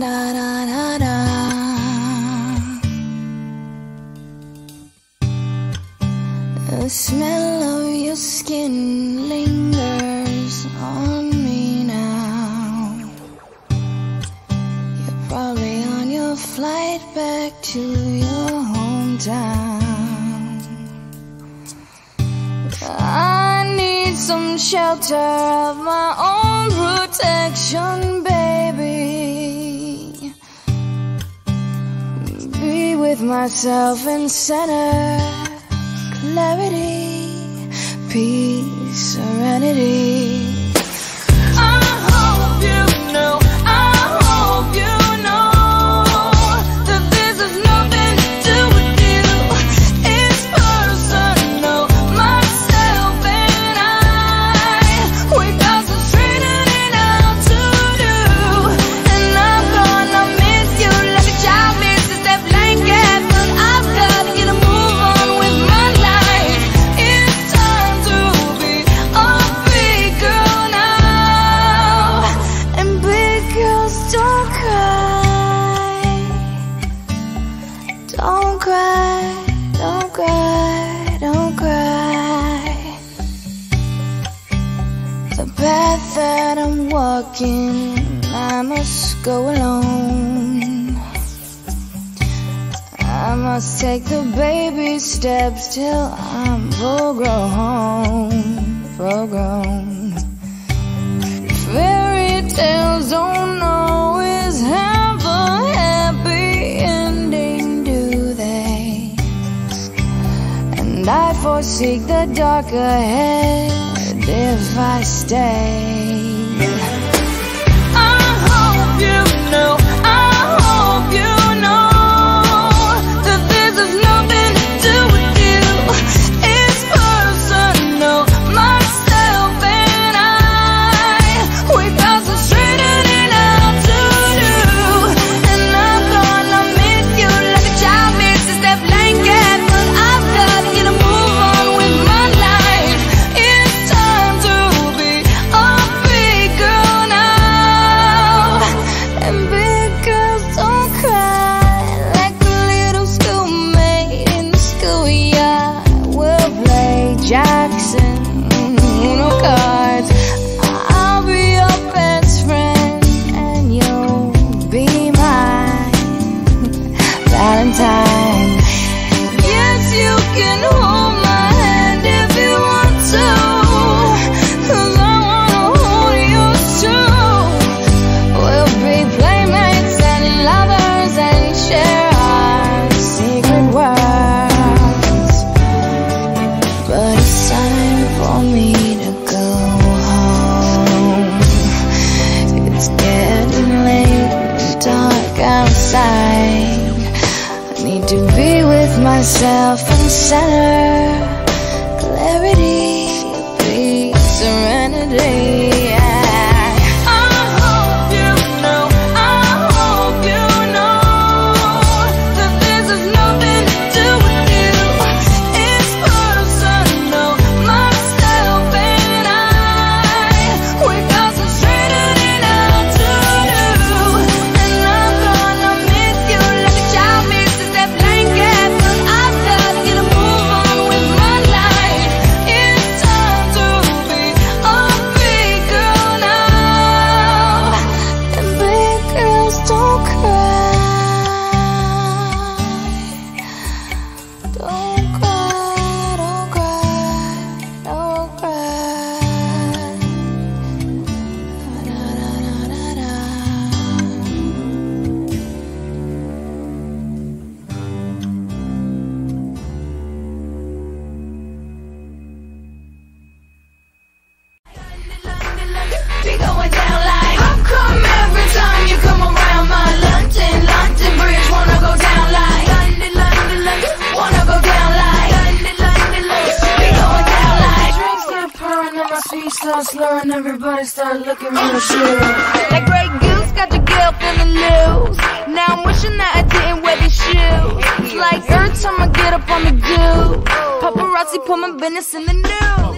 da da da da. The smell of your skin lingers on me now. You're probably on your flight back to your hometown. I need some shelter of my own protection. myself in center, clarity, peace, serenity. walking, I must go alone. I must take the baby steps till I'm full grown, full grown. Fairy tales don't always have a happy ending, do they? And I foresee the dark ahead if I stay. know to be with myself and center clarity. 都 slow, slow, and everybody start looking real shit. That Grey Goose got your girl feeling loose. Now I'm wishing that I didn't wear these shoes. Like every time I get up on the do, paparazzi put my business in the news.